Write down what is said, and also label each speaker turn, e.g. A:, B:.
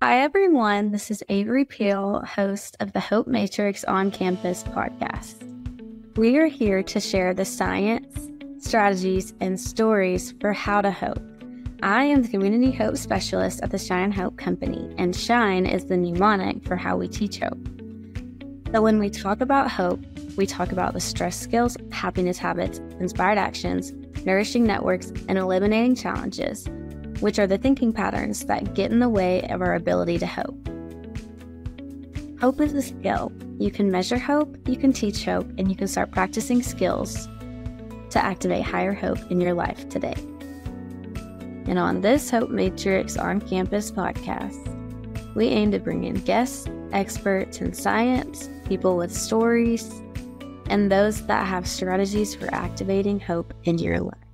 A: Hi, everyone. This is Avery Peel, host of the Hope Matrix on Campus podcast. We are here to share the science, strategies, and stories for how to hope. I am the Community Hope Specialist at the Shine Hope Company, and Shine is the mnemonic for how we teach hope. So, when we talk about hope, we talk about the stress skills, happiness habits, inspired actions, nourishing networks, and eliminating challenges which are the thinking patterns that get in the way of our ability to hope. Hope is a skill. You can measure hope, you can teach hope, and you can start practicing skills to activate higher hope in your life today. And on this Hope Matrix on Campus podcast, we aim to bring in guests, experts in science, people with stories, and those that have strategies for activating hope in your life.